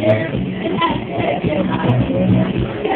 Thank you.